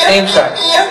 Same sex.